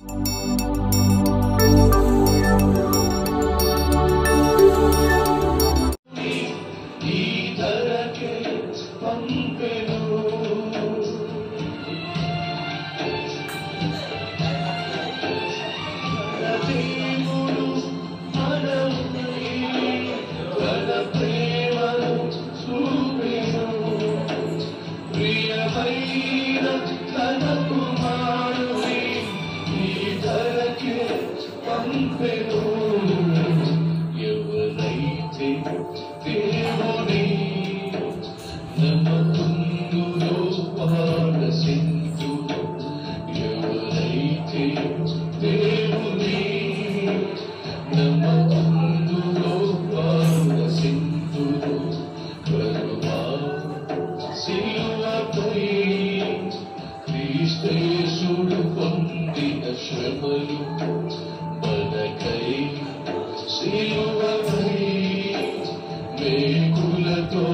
Música శ్రమలు మనకై సిలువపై మేకులతో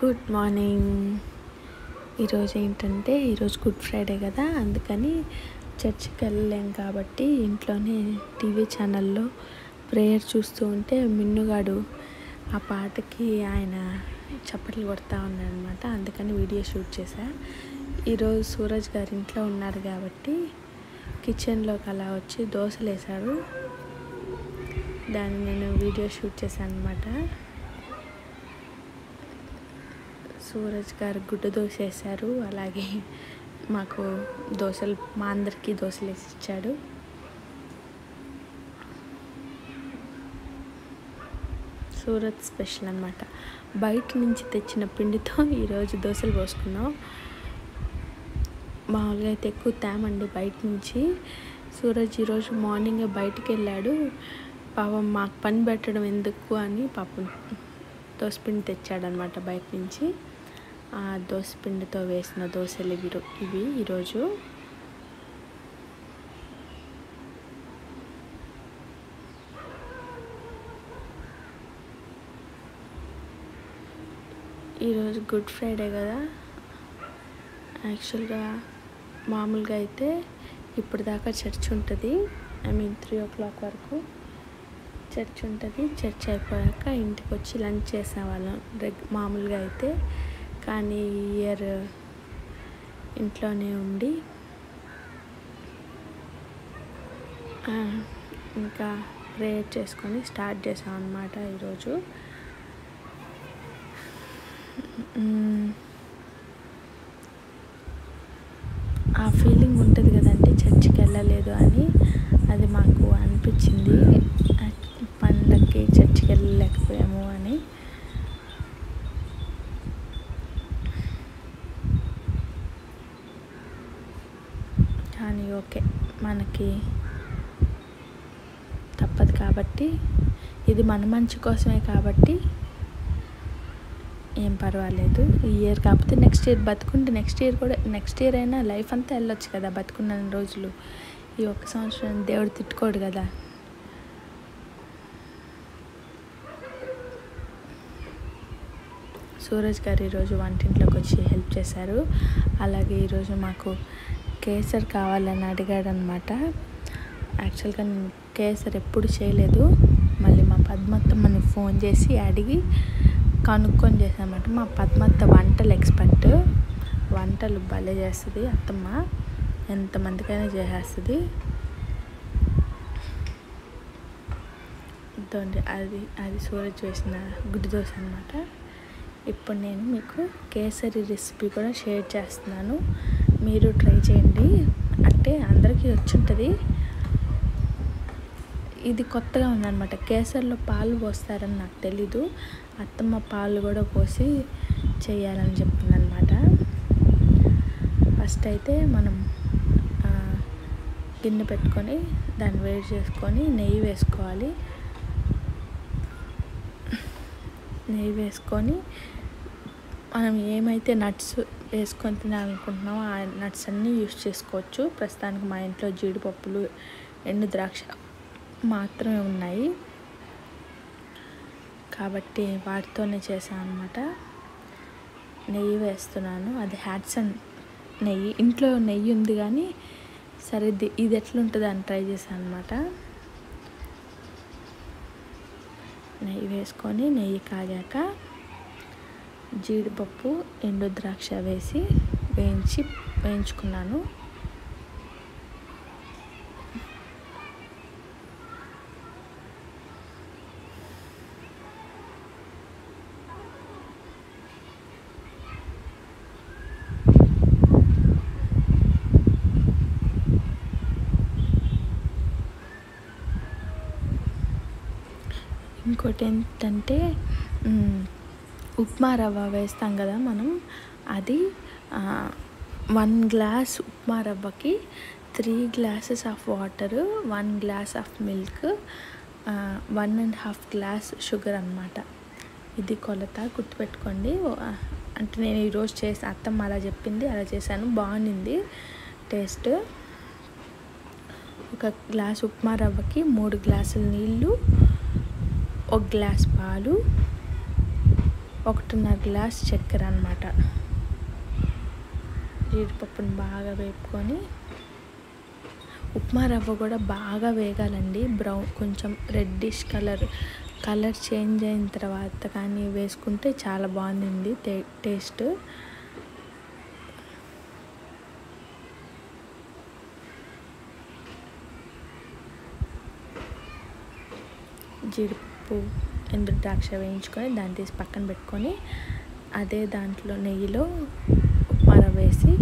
గుడ్ మార్నింగ్ ఈరోజు ఏంటంటే ఈరోజు గుడ్ ఫ్రైడే కదా అందుకని చర్చికి వెళ్ళలేం కాబట్టి ఇంట్లోనే టీవీ ఛానల్లో ప్రేయర్ చూస్తూ ఉంటే మిన్నుగాడు ఆ పాటకి ఆయన చప్పట్లు కొడతా ఉన్నాడనమాట. అందుకని వీడియో షూట్ చేశా. ఈరోజు సూరజ్ గారు ఇంట్లో ఉన్నారు కాబట్టి కిచెన్లోకి అలా వచ్చి దోశలు వేశారు దాన్ని నేను వీడియో షూట్ చేశాను అనమాట సూరజ్ గారు గుడ్డు దోశ వేశారు. అలాగే మాకు దోశలు మా అందరికీ దోశలు వేసి ఇచ్చాడు. సూరత్ స్పెషల్ అనమాట బయట నుంచి తెచ్చిన పిండితో ఈరోజు దోశలు పోసుకున్నాం. మామూలుగా అయితే ఎక్కువ తేమండి బయట నుంచి. సూరజ్ ఈరోజు మార్నింగ్ బయటికి వెళ్ళాడు. పాపం మాకు పని పెట్టడం ఎందుకు అని పాపం దోశపిండి తెచ్చాడనమాట బయట నుంచి. ఆ దోసపిండితో వేసిన దోశలు ఇవి ఇవి ఈరోజు. ఈరోజు గుడ్ ఫ్రైడే కదా. యాక్చువల్గా మామూలుగా అయితే ఇప్పుడు దాకా చర్చ్ ఉంటుంది. I mean three o'clock వరకు చర్చ్ ఉంటుంది. చర్చ్ అయిపోయాక ఇంటికి వచ్చి లంచ్ చేసేవాళ్ళం. రెగ్ మామూలుగా అయితే. కానీ ఇయర్ ఇంట్లోనే ఉండి ఇంకా ప్రేయర్ చేసుకొని స్టార్ట్ చేసాం అనమాట ఈరోజు. ఆ ఫీలింగ్ ఉంటుంది కదండి చర్చికి వెళ్ళలేదు అని. అది మాకు అనిపించింది. పండగకి పండక్కి చర్చికి వెళ్ళలేకపోయాము అని. కానీ ఓకే మనకి తప్పదు కాబట్టి ఇది మన మంచి కోసమే కాబట్టి ఏం పర్వాలేదు. ఈ ఇయర్ కాకపోతే నెక్స్ట్ ఇయర్ బతుకుంటే నెక్స్ట్ ఇయర్ కూడా నెక్స్ట్ ఇయర్ అయినా లైఫ్ అంతా వెళ్ళొచ్చు కదా బతుకున్న రోజులు. ఈ ఒక్క సంవత్సరం దేవుడు తిట్టుకోడు కదా. సూరజ్ గారు ఈరోజు వంటింట్లోకి వచ్చి హెల్ప్ చేశారు. అలాగే ఈరోజు మాకు కేసర్ కావాలని అడిగాడు అనమాట యాక్చువల్గా నేను కేసర్ ఎప్పుడు చేయలేదు. మళ్ళీ మా పద్మత్తమ్మని ఫోన్ చేసి అడిగి కనుక్కొని చేసామన్నమాట మా పద్మత్త వంటలు ఎక్స్పర్ట్. వంటలు భలే చేస్తుంది అత్తమ్మ. ఎంతమందికైనా చేసేస్తుంది. అది అది సూరజ్ వేసిన గుడ్డు దోశ అనమాట ఇప్పుడు నేను మీకు కేసరి రెసిపీ కూడా షేర్ చేస్తున్నాను. మీరు ట్రై చేయండి. అంటే అందరికీ వచ్చుంటుంది. ఇది కొత్తగా ఉందన్నమాట. కేసరిలో పాలు పోస్తారని నాకు తెలీదు. అత్తమ్మ పాలు కూడా పోసి చేయాలని చెప్తుందనమాట ఫస్ట్ అయితే మనం గిన్నె పెట్టుకొని దాన్ని వేడి చేసుకొని నెయ్యి వేసుకోవాలి. నెయ్యి వేసుకొని మనం ఏమైతే నట్స్ వేసుకొని తినాలనుకుంటున్నామో ఆ నట్స్ అన్నీ యూస్ చేసుకోవచ్చు. ప్రస్తుతానికి మా ఇంట్లో జీడిపప్పులు ఎండు ద్రాక్ష మాత్రమే ఉన్నాయి. కాబట్టి వాటితోనే చేశాను అనమాట నెయ్యి వేస్తున్నాను. అది హ్యాట్సన్ నెయ్యి. ఇంట్లో నెయ్యి ఉంది కానీ సరే ఇది ఇది ఎట్లుంటుంది అని ట్రై చేశాను అనమాట నెయ్యి వేసుకొని నెయ్యి కాగాక జీడిపప్పు ఎండు ద్రాక్ష వేసి వేయించి వేయించుకున్నాను. ఇంకోటి ఏంటంటే ఉప్మా రవ్వ వేస్తాం కదా మనం. అది one glass upma రవ్వకి three glasses of water one glass of milk one and half glass sugar అనమాట ఇది కొలత గుర్తుపెట్టుకోండి. అంటే నేను ఈరోజు చేసి అత్తమ్మ అలా చెప్పింది అలా చేశాను. బాగుంది టేస్ట్. ఒక గ్లాస్ ఉప్మా రవ్వకి మూడు గ్లాసుల నీళ్ళు ఒక గ్లాస్ పాలు ఒకటిన్నర గ్లాస్ చక్కెర అనమాట జీడిపప్పుని బాగా వేపుకొని ఉప్మా రవ్వ కూడా బాగా వేగాలండి. బ్రౌన్ కొంచెం రెడ్డిష్ కలర్ కలర్ చేంజ్ అయిన తర్వాత కానీ వేసుకుంటే చాలా బాగుంది టే టేస్ట్ జీడిపప్పు ఉప్పు ఎండు ద్రాక్ష వేయించుకొని దాన్ని తీసి పక్కన పెట్టుకొని అదే దాంట్లో నెయ్యిలో ఉప్మా వేసి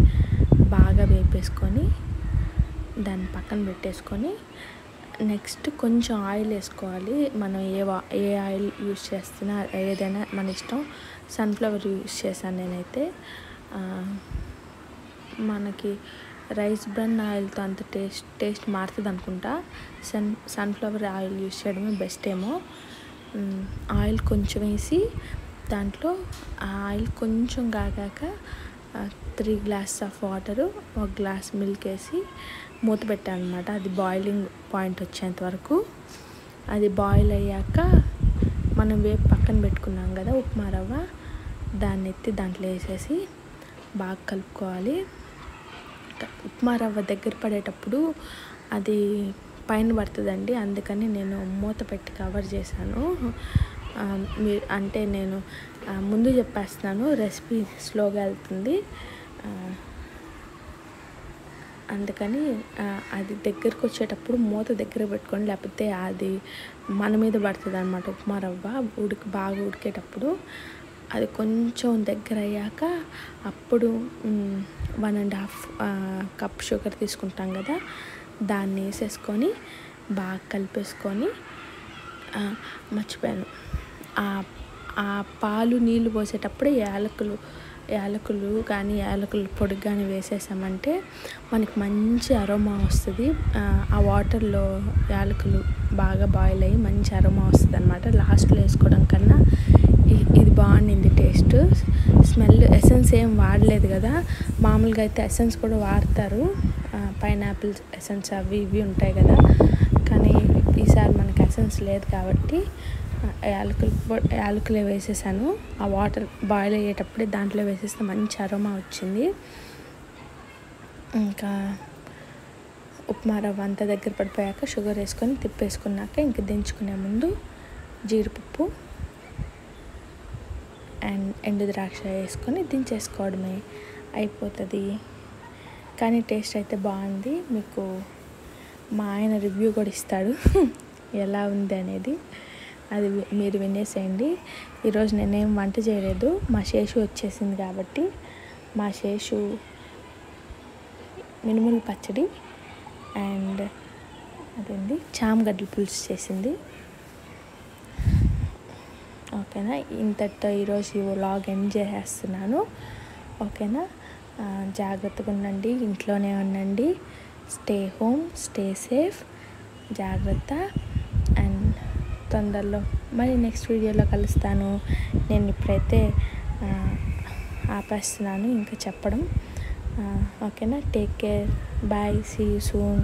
బాగా వేపేసుకొని దాన్ని పక్కన పెట్టేసుకొని నెక్స్ట్ కొంచెం ఆయిల్ వేసుకోవాలి. మనం ఏ ఏ ఆయిల్ యూస్ చేస్తున్నా ఏదైనా మన ఇష్టం సన్ఫ్లవర్ యూస్ చేశాను నేనైతే. మనకి రైస్ బ్రన్ ఆయిల్తో అంత టేస్ట్ టేస్ట్ మారుతుంది అనుకుంటా సన్ సన్ఫ్లవర్ ఆయిల్ యూస్ చేయడమే బెస్ట్ ఏమో. ఆయిల్ కొంచెం వేసి దాంట్లో ఆ ఆయిల్ కొంచెం కాగాక త్రీ గ్లాస్ ఆఫ్ వాటరు ఒక గ్లాస్ మిల్క్ వేసి మూత పెట్టాను అనమాట అది బాయిలింగ్ పాయింట్ వచ్చేంత వరకు. అది బాయిల్ అయ్యాక మనం వేపు పక్కన పెట్టుకున్నాం కదా ఉప్మా రవ్వ. దాన్ని ఎత్తి దాంట్లో వేసేసి బాగా కలుపుకోవాలి. ఉప్మా రవ్వ దగ్గర పడేటప్పుడు అది పైన పడుతుందండి. అందుకని నేను మూత పెట్టి కవర్ చేశాను. మీరు మీ అంటే నేను ముందు చెప్పేస్తున్నాను రెసిపీ స్లోగా వెళ్తుంది. అందుకని అది దగ్గరకు వచ్చేటప్పుడు మూత దగ్గర పెట్టుకొని లేకపోతే అది మన మీద పడుతుంది అనమాట ఉప్మా రవ్వ ఉడికి బాగా ఉడికేటప్పుడు. అది కొంచెం దగ్గర అయ్యాక అప్పుడు one and half cup sugar తీసుకుంటాం కదా. దాన్ని వేసేసుకొని బాగా కలిపేసుకొని మర్చిపోయాను. ఆ ఆ పాలు నీళ్ళు పోసేటప్పుడే యాలకులు యాలకులు కానీ యాలకులు పొడి కానీ వేసేసామంటే మనకి మంచి అరోమా వస్తుంది. ఆ, వాటర్లో యాలకులు బాగా బాయిల్ అయ్యి మంచి అరోమా వస్తుంది అనమాట లాస్ట్లో వేసుకోవడం కన్నా ఇది బాగుండింది టేస్ట్. స్మెల్ ఎసెన్స్ ఏం వాడలేదు కదా. మామూలుగా అయితే ఎసెన్స్ కూడా వాడతారు. పైనాపిల్ ఎసెన్స్ అవి ఇవి ఉంటాయి కదా. కానీ ఈసారి మనకి ఎసెన్స్ లేదు కాబట్టి యాలకులు యాలకులే వేసేసాను. ఆ వాటర్ బాయిల్ అయ్యేటప్పుడే దాంట్లో వేసేస్తే మంచి అరోమా వచ్చింది. ఇంకా ఉప్మా రవ్వ అంతా దగ్గర పడిపోయాక షుగర్ వేసుకొని తిప్పేసుకున్నాక ఇంక దించుకునే ముందు జీడిపప్పు అండ్ ఎండు ద్రాక్ష వేసుకొని దించేసుకోవడమే. అయిపోతుంది. కానీ టేస్ట్ అయితే బాగుంది. మీకు మా ఆయన రివ్యూ కూడా ఇస్తాడు. ఎలా ఉంది అనేది అది మీరు వినేసేయండి. ఈరోజు నేనేం వంట చేయలేదు. మా శేషు వచ్చేసింది కాబట్టి మా శేషు మినుములు పచ్చడి అండ్ అదేంటి చామగడ్డల పులుసు చేసింది. ఓకేనా? ఇంతటితో ఈరోజు ఈ వ్లాగ్ ఎండ్ చేసేస్తున్నాను ఓకేనా? జాగ్రత్తగా ఉండండి ఇంట్లోనే ఉండండి. స్టే హోమ్ స్టే సేఫ్ జాగ్రత్త. అండ్ తొందరలో మరి నెక్స్ట్ వీడియోలో కలుస్తాను. నేను ఇప్పుడైతే ఆపేస్తున్నాను ఇంకా చెప్పడం. ఓకేనా? Take care bye see you soon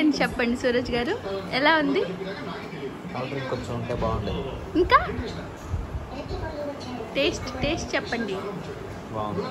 అని చెప్పండి సూరజ్ గారు? ఎలా ఉంది? ఆర్డర్ కొంచెం ఉంటే బాగుండేది. ఇంకా? టేస్ట్ టేస్ట్ చెప్పండి. బాగుంది.